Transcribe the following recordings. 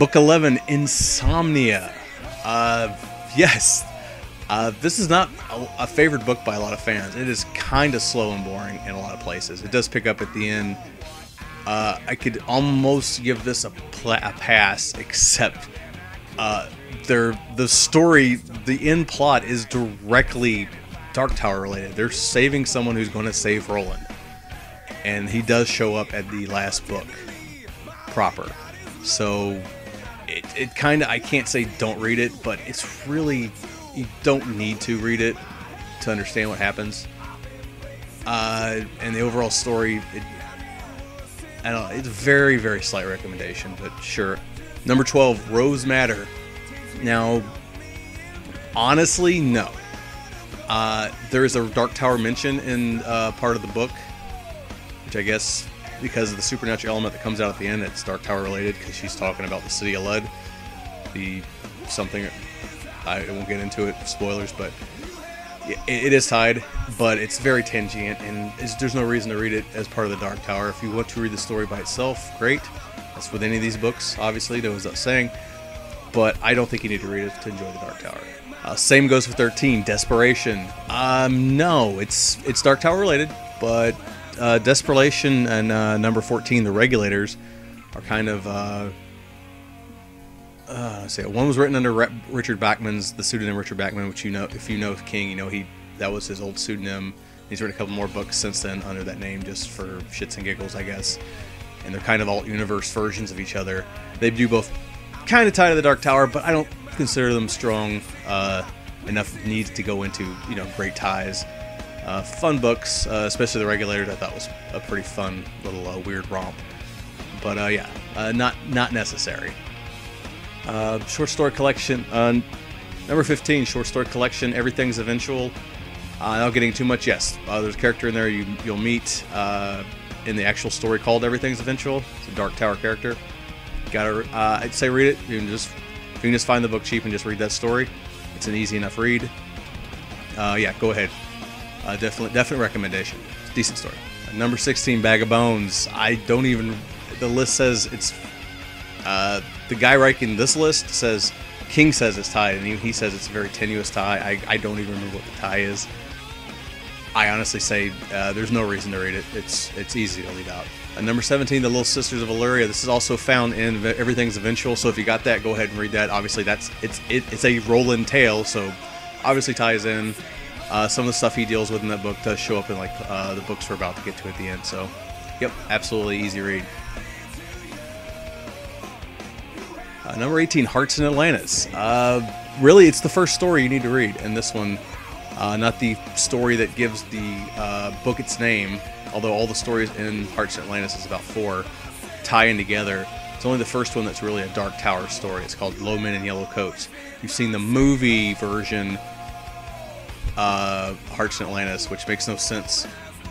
Book 11, Insomnia. Uh, yes, uh, this is not a, a favorite book by a lot of fans. It is kind of slow and boring in a lot of places. It does pick up at the end. Uh, I could almost give this a, a pass, except uh, the story, the end plot is directly Dark Tower related. They're saving someone who's going to save Roland, and he does show up at the last book proper. So it, kind of I can't say don't read it, but it's really you don't need to read it to understand what happens. Uh, and the overall story, it, I don't. It's a very very slight recommendation, but sure. Number twelve, Rose Madder. Now, honestly, no. Uh, there is a Dark Tower mention in uh, part of the book, which I guess because of the supernatural element that comes out at the end, it's Dark Tower related because she's talking about the city of Lud, the something. I won't get into it, spoilers, but it, it is tied, but it's very tangent, and there's no reason to read it as part of the Dark Tower. If you want to read the story by itself, great. That's with any of these books, obviously, there was that saying, but I don't think you need to read it to enjoy the Dark Tower. Uh, same goes for 13, Desperation. Um, no, it's it's Dark Tower related, but uh, Desperation and uh, number 14, The Regulators, are kind of. Uh, uh, say one was written under Re- Richard Bachman's the pseudonym Richard Bachman, which you know if you know King, you know he that was his old pseudonym. He's written a couple more books since then under that name, just for shits and giggles, I guess. And they're kind of all universe versions of each other. They do both kind of tie to the Dark Tower, but I don't consider them strong uh, enough needs to go into you know great ties. Uh, fun books, uh, especially the Regulators. I thought was a pretty fun little uh, weird romp. But uh, yeah, uh, not not necessary. Uh, short story collection. Number 15, short story collection. Everything's eventual. Not getting too much. Yes, there's a character in there you you'll meet in the actual story called Everything's Eventual. It's a Dark Tower character. Gotta, I'd say read it. You can just you can just find the book cheap and just read that story. It's an easy enough read. Yeah, go ahead. Uh, definite recommendation. Decent story. Uh, number 16, Bag of Bones. I don't even. The list says it's. Uh, the guy writing this list says King says it's tied, and he, says it's a very tenuous tie. I, I don't even remember what the tie is. I honestly say uh, there's no reason to read it. It's it's easy to leave out. Uh, number 17, The Little Sisters of Eluria. This is also found in Everything's Eventual. So if you got that, go ahead and read that. Obviously, that's it's it, it's a Roland tale, so obviously ties in. Uh, some of the stuff he deals with in that book does show up in like uh, the books we're about to get to at the end. So, yep, absolutely easy read. Uh, number 18, Hearts in Atlantis. Uh, really, it's the first story you need to read, and this one, uh, not the story that gives the uh, book its name, although all the stories in Hearts in Atlantis is about four, tie in together. It's only the first one that's really a Dark Tower story. It's called Low Men in Yellow Coats. You've seen the movie version, uh, Hearts in Atlantis, which makes no sense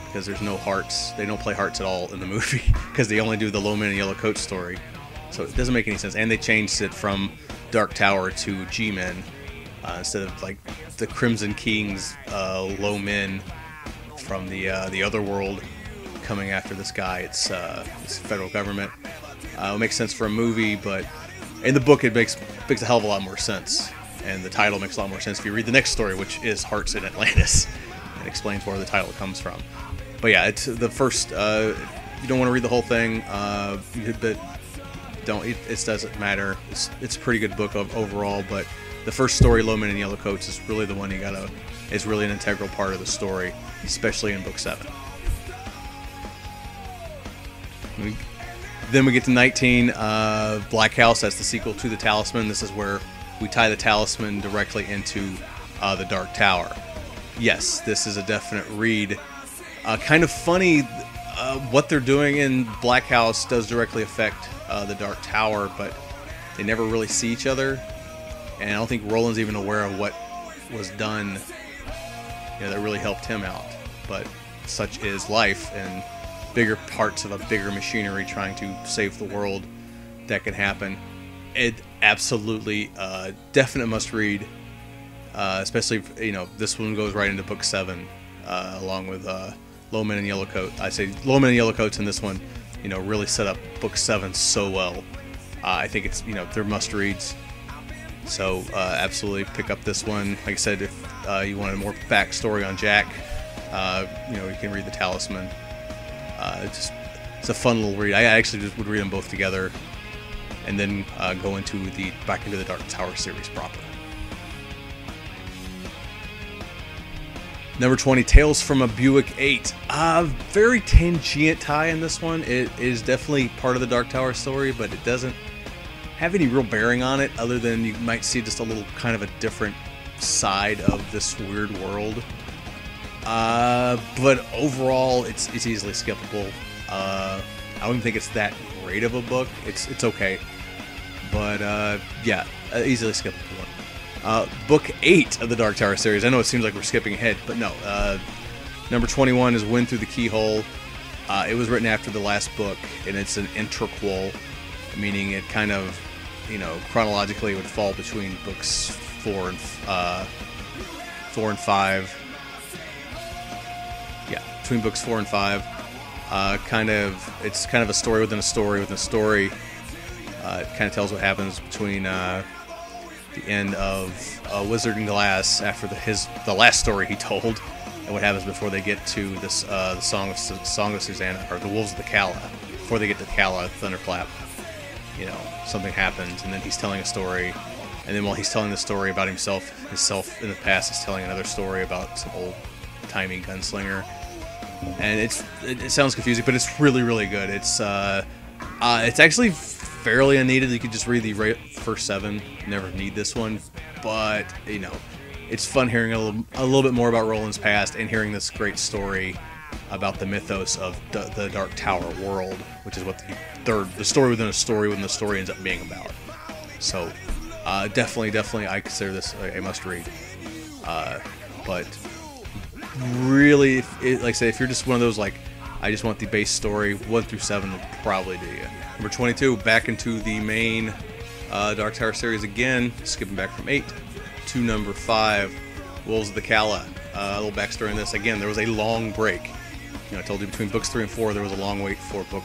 because there's no hearts. They don't play hearts at all in the movie because they only do the Low Men in Yellow Coats story. So it doesn't make any sense. And they changed it from Dark Tower to G Men uh, instead of like the Crimson King's uh, Low Men from the uh, the other world coming after this guy. It's uh, it's federal government. Uh, it makes sense for a movie, but in the book it makes makes a hell of a lot more sense. And the title makes a lot more sense if you read the next story, which is Hearts in Atlantis. It explains where the title comes from. But yeah, it's the first. Uh, you don't want to read the whole thing, uh, but don't. It, it doesn't matter. It's it's a pretty good book overall, but the first story, Low Men and Yellow Coats, is really the one you gotta. is really an integral part of the story, especially in book seven. Then we get to 19, uh, Black House. That's the sequel to the Talisman. This is where we tie the Talisman directly into uh, the Dark Tower. Yes, this is a definite read. Uh, kind of funny, uh, what they're doing in Black House does directly affect uh, the Dark Tower, but they never really see each other. And I don't think Roland's even aware of what was done you know, that really helped him out. But such is life, and bigger parts of a bigger machinery trying to save the world that can happen. It absolutely uh, definite must read, uh, especially if, you know this one goes right into book seven, uh, along with uh, Low Men and Yellow Coat. I say Low Men and Yellow Coats in this one, you know, really set up book seven so well. Uh, I think it's you know they're must reads. So uh, absolutely pick up this one. Like I said, if uh, you wanted more backstory on Jack, you know you can read the Talisman. It's just it's a fun little read. I actually just would read them both together, and then uh, go into the back into the Dark Tower series proper. Number 20, Tales from a Buick 8. Uh, very tangent tie in this one. It is definitely part of the Dark Tower story, but it doesn't have any real bearing on it other than you might see just a little kind of a different side of this weird world. Uh, but overall, it's, it's easily skippable. Uh, I don't think it's that great of a book. It's, it's okay. But uh, yeah, easily skippable one. Uh, book 8 of the Dark Tower series. I know it seems like we're skipping ahead, but no. Uh, number 21 is Wind Through the Keyhole. Uh, it was written after the last book, and it's an interquel, meaning it kind of, you know, chronologically it would fall between books 4 and uh, 4 and 5. Yeah, between books 4 and 5. Uh, kind of, it's kind of a story within a story within a story. Uh, it kind of tells what happens between the end of uh, Wizard and Glass after the, his the last story he told, and what happens before they get to this uh, the song of Song of Susannah or the Wolves of the Calla. Before they get to Calla, Thunderclap, you know something happens, and then he's telling a story, and then while he's telling the story about himself, himself in the past is telling another story about some old timey gunslinger, and it's it, it sounds confusing, but it's really really good. It's uh, uh it's actually fairly unneeded. You could just read the first seven. Never need this one, but you know, it's fun hearing a little, a little bit more about Roland's past and hearing this great story about the mythos of the Dark Tower world, which is what the third, the story within a story within the story ends up being about. So, uh, definitely, definitely, I consider this a, a must read. Uh, but really, it, like I say, if you're just one of those like, I just want the base story, one through seven will probably do you. Number 22, back into the main uh, Dark Tower series again, skipping back from 8 to number 5, Wolves of the Calla. Uh, a little backstory on this. Again, there was a long break. You know, I told you between books 3 and 4, there was a long wait for book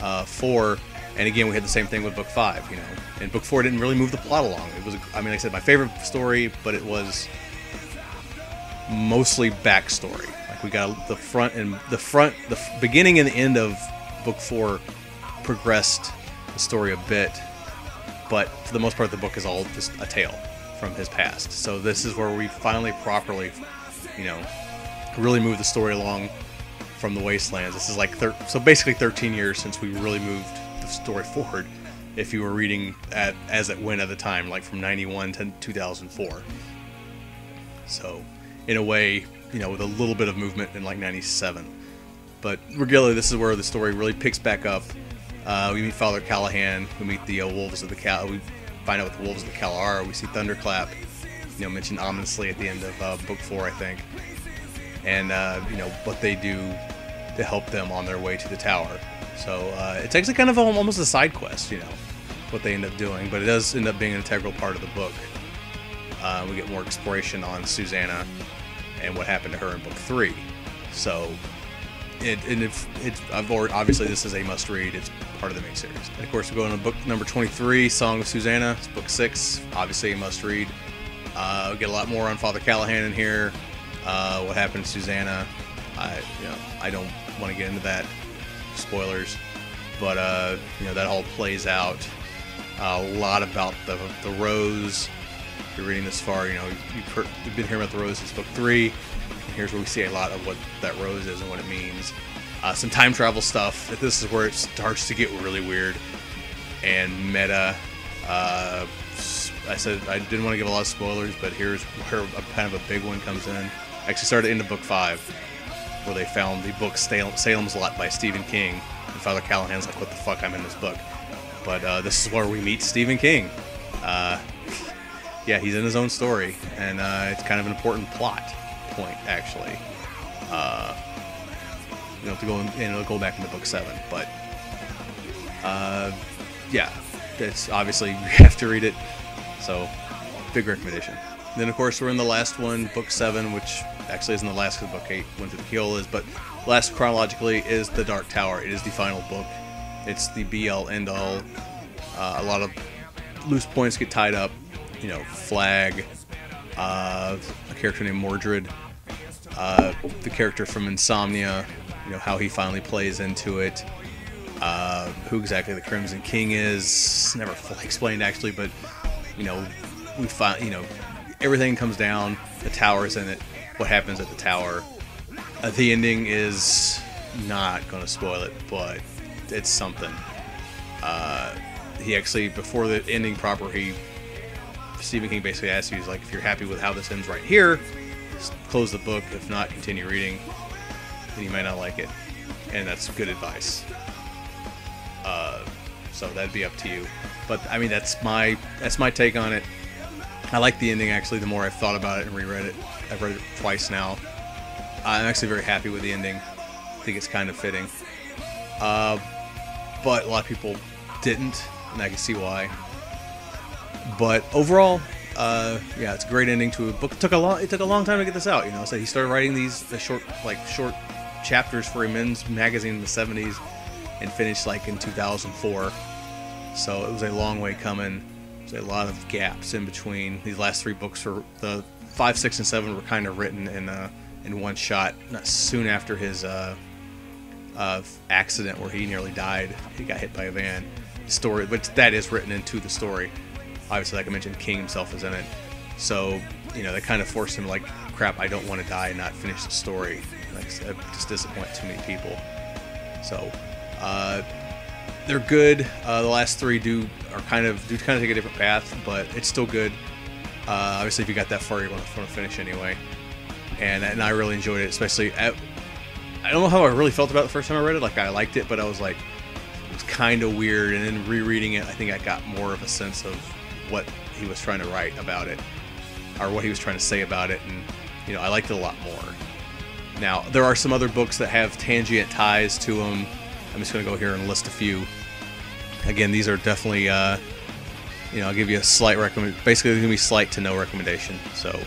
uh, 4. And again, we had the same thing with book 5, you know. And book 4 didn't really move the plot along. It was, I mean, like I said, my favorite story, but it was mostly backstory. Like we got the front and the front, the beginning and the end of book 4 progressed the story a bit, but for the most part, the book is all just a tale from his past. So this is where we finally properly, you know, really move the story along from the wastelands. This is like thir- so basically 13 years since we really moved the story forward. If you were reading at as it went at the time, like from 91 to 2004. So, in a way, you know, with a little bit of movement in like 97. But regardless, this is where the story really picks back up uh, we meet Father Callahan. We meet the uh, Wolves of the Cal. We find out what the Wolves of the Cal are. We see Thunderclap, you know, mentioned ominously at the end of uh, book four, I think, and uh, you know what they do to help them on their way to the tower. So uh, it's actually kind of almost a side quest, you know, what they end up doing, but it does end up being an integral part of the book. Uh, we get more exploration on Susannah and what happened to her in book three. So it, and if it's I've already, obviously this is a must read. It's part of the main series. And of course, we're going to book number 23, Song of Susannah. It's book six, obviously a must read. Uh, we get a lot more on Father Callahan in here. Uh, what happened to Susannah? I, you know, I don't want to get into that. Spoilers, but uh, you know that all plays out. a lot about the the rose. If you're reading this far, you know you've, heard, you've been hearing about the rose since book three here's where we see a lot of what that rose is and what it means. Uh, some time travel stuff. This is where it starts to get really weird and meta. Uh, I said I didn't want to give a lot of spoilers, but here's where a, kind of a big one comes in. Actually, started into book five, where they found the book Salem's Lot by Stephen King. And Father Callahan's like, "What the fuck? I'm in this book." But uh, this is where we meet Stephen King. Uh, yeah, he's in his own story, and uh, it's kind of an important plot point, actually. Uh, you know, to go in, and it'll go back into book seven, but uh, yeah, it's obviously you have to read it. So, big recommendation. then, of course, we're in the last one, book seven, which actually isn't the last because book eight, Wind Through the Keyhole is, but last chronologically is the Dark Tower. It is the final book. It's the all end all. Uh, a lot of loose points get tied up. You know, Flagg, uh, a character named Mordred, uh, the character from Insomnia. You know how he finally plays into it. Uh, who exactly the Crimson King is never fully explained actually, but you know we find you know everything comes down. The tower's in it. What happens at the tower? Uh, the ending is not going to spoil it, but it's something. Uh, he actually before the ending proper, he Stephen King basically asks you, he's like, if you're happy with how this ends right here, close the book. If not, continue reading. And you might not like it, and that's good advice. Uh, so that'd be up to you. But I mean, that's my that's my take on it. I like the ending actually. The more I've thought about it and reread it, I've read it twice now. I'm actually very happy with the ending. I think it's kind of fitting. Uh, but a lot of people didn't, and I can see why. But overall, uh, yeah, it's a great ending to a book. It took a long it took a long time to get this out. You know, so he started writing these the short like short chapters for a men's magazine in the 70s and finished like in 2004. So it was a long way coming. There's a lot of gaps in between. These last three books were the five, six, and seven were kind of written in uh, in one shot. Not soon after his uh, uh, accident where he nearly died. He got hit by a van. Story, but that is written into the story. Obviously, like I mentioned, King himself is in it. So you know, they kind of forced him like, crap, I don't want to die and not finish the story. Like, just disappoint too many people. So uh, they're good. Uh, the last three do are kind of do kind of take a different path, but it's still good. Uh, obviously, if you got that far, you want to, want to finish anyway. And and I really enjoyed it, especially at, I don't know how I really felt about it the first time I read it. Like I liked it, but I was like, it was kind of weird. And then rereading it, I think I got more of a sense of what he was trying to write about it, or what he was trying to say about it, and you know, I liked it a lot more. Now, there are some other books that have tangent ties to them. I'm just going to go here and list a few. Again, these are definitely, uh, you know, I'll give you a slight recommend. Basically, going to be slight to no recommendation. So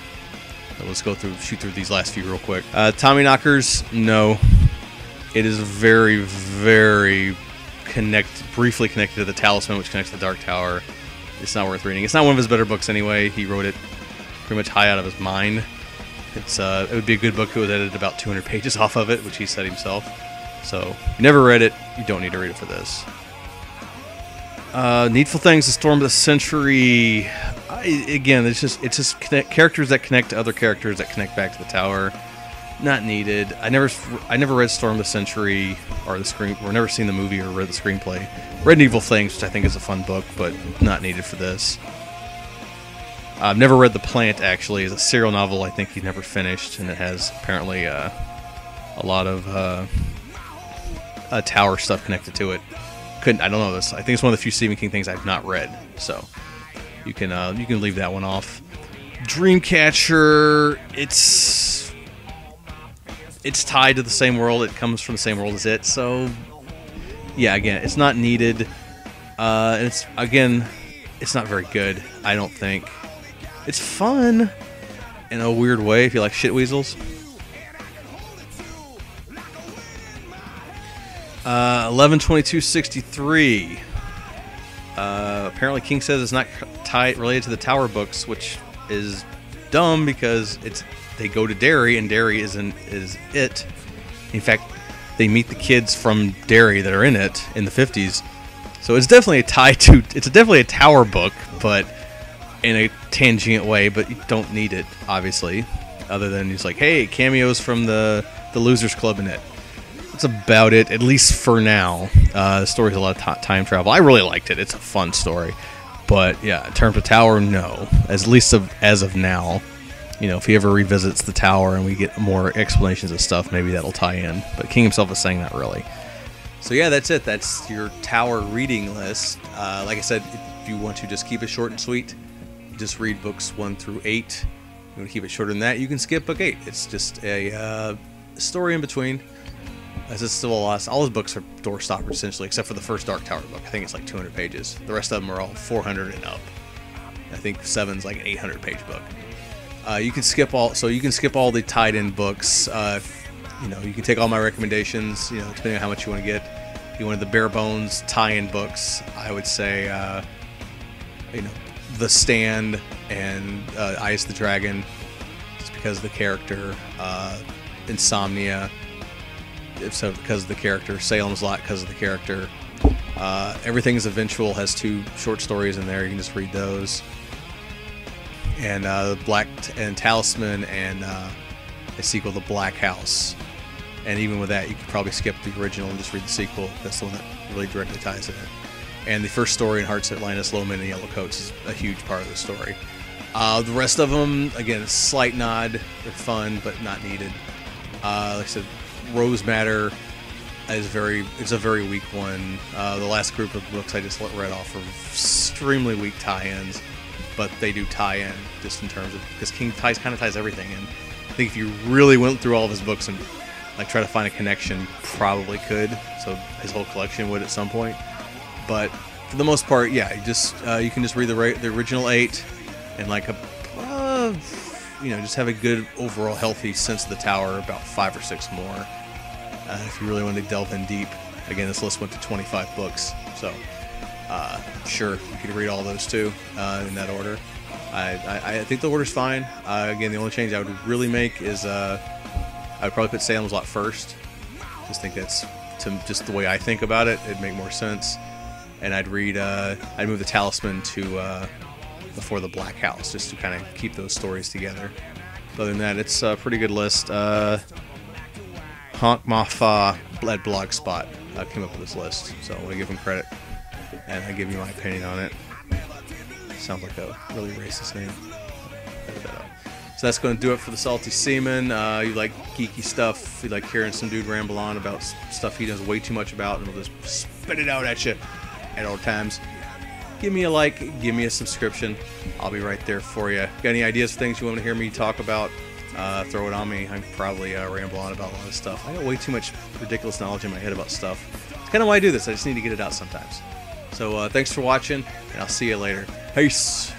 let's go through, shoot through these last few real quick. Uh, Tommyknockers, no. It is very, very connect, briefly connected to the Talisman, which connects to the Dark Tower. It's not worth reading. It's not one of his better books anyway. He wrote it pretty much high out of his mind. It's uh, it would be a good book if it was edited about 200 pages off of it, which he said himself. So, you never read it, you don't need to read it for this. Uh, Needful Things, The Storm of the Century. I, again, it's just it's just connect, characters that connect to other characters that connect back to the tower. Not needed. I never I never read Storm of the Century or the screen or never seen the movie or read the screenplay. Read Needful Things, which I think is a fun book, but not needed for this. I've never read The Plant, actually. It's a serial novel I think he never finished, and it has apparently uh, a lot of uh, uh, tower stuff connected to it. Couldn't I don't know this. I think it's one of the few Stephen King things I've not read, so you can uh, you can leave that one off. Dreamcatcher, it's it's tied to the same world. It comes from the same world as it, so yeah. Again, it's not needed. Uh, it's again, it's not very good. I don't think. It's fun in a weird way if you like shit weasels. Uh, 112263. Uh, apparently, King says it's not tied related to the Tower books, which is dumb because it's they go to Derry and Derry isn't is it. In fact, they meet the kids from Derry that are in it in the 50s. So it's definitely a tie to it's definitely a Tower book, but in a tangent way. But you don't need it, obviously, other than just like, hey, cameos from the the Losers Club in it that's about it, at least for now. Uh, the story's a lot of t- time travel. I really liked it. It's a fun story. But yeah, in terms of Tower, no. As least of as of now, you know, if he ever revisits the Tower and we get more explanations of stuff, maybe that'll tie in. But King himself is saying that really. So yeah, that's it. That's your Tower reading list. Uh, like I said, if you want to just keep it short and sweet, just read books one through eight. You want to keep it shorter than that, you can skip book eight. It's just a uh, story in between as it's still a loss. All his books are doorstoppers essentially, except for the first Dark Tower book. I think it's like 200 pages. The rest of them are all 400 and up. I think seven's like an 800 page book. Uh, you can skip all, so you can skip all the tied-in books. Uh, you know, you can take all my recommendations. You know, depending on how much you want to get. If you wanted the bare bones tie-in books, I would say, uh, you know, The Stand and uh, Ice the Dragon, just because of the character. Uh, Insomnia, if so because of the character. Salem's Lot because of the character. Uh, Everything Eventual has two short stories in there. You can just read those. And uh, Black and Talisman and uh, a sequel, The Black House. And even with that, you could probably skip the original and just read the sequel. That's the one that really directly ties in it. And the first story in Hearts at Linus Men and Yellow Coats is a huge part of the story. Uh, the rest of them, again, slight nod. They're fun, but not needed. Uh, like I said, Rose Madder is very it's a very weak one. Uh, the last group of books I just read off are extremely weak tie-ins, but they do tie in just in terms of because King ties kind of ties everything in. I think if you really went through all of his books and like try to find a connection, probably could. So his whole collection would at some point. But for the most part, yeah, you just uh, you can just read the the original eight and like a uh, you know just have a good overall healthy sense of the tower. About five or six more. Uh, if you really want to delve in deep, again, this list went to 25 books, so uh, sure you could read all those too uh, in that order. I, I, I think the order's fine. Uh, again, the only change I would really make is uh, I would probably put Salem's Lot first. Just think that's to just the way I think about it. It'd make more sense. And I'd read. Uh, I'd move the Talisman to uh, before the Black House, just to kind of keep those stories together. Other than that, it's a pretty good list. Uh, Honk Mafa at Blogspot uh, came up with this list, so I want to give him credit, and I give you my opinion on it. Sounds like a really racist name. So that's going to do it for the Salty Seaman. Uh, you like geeky stuff, you like hearing some dude ramble on about stuff he knows way too much about, and he'll just spit it out at you at all times. Give me a like, give me a subscription. I'll be right there for you. Got any ideas for things you want to hear me talk about? Uh, throw it on me. I'm probably uh, ramble on about a lot of stuff. I got way too much ridiculous knowledge in my head about stuff. It's kind of why I do this. I just need to get it out sometimes. So uh, thanks for watching, and I'll see you later. Peace.